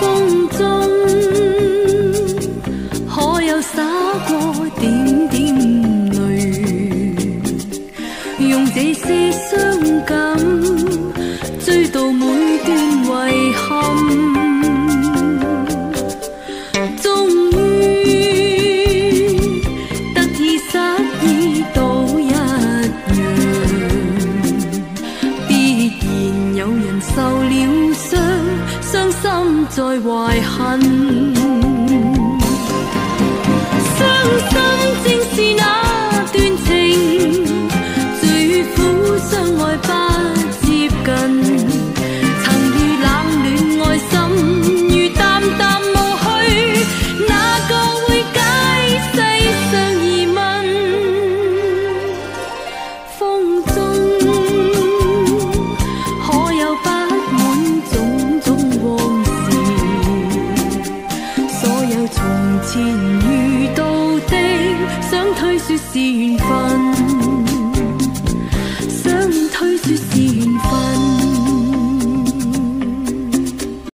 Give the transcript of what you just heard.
风中，可有洒过点点泪？用这些伤感，追到每。遗憾终于得意失意都一样必然有人受了伤伤心再怀恨。前遇到的想推说是缘分。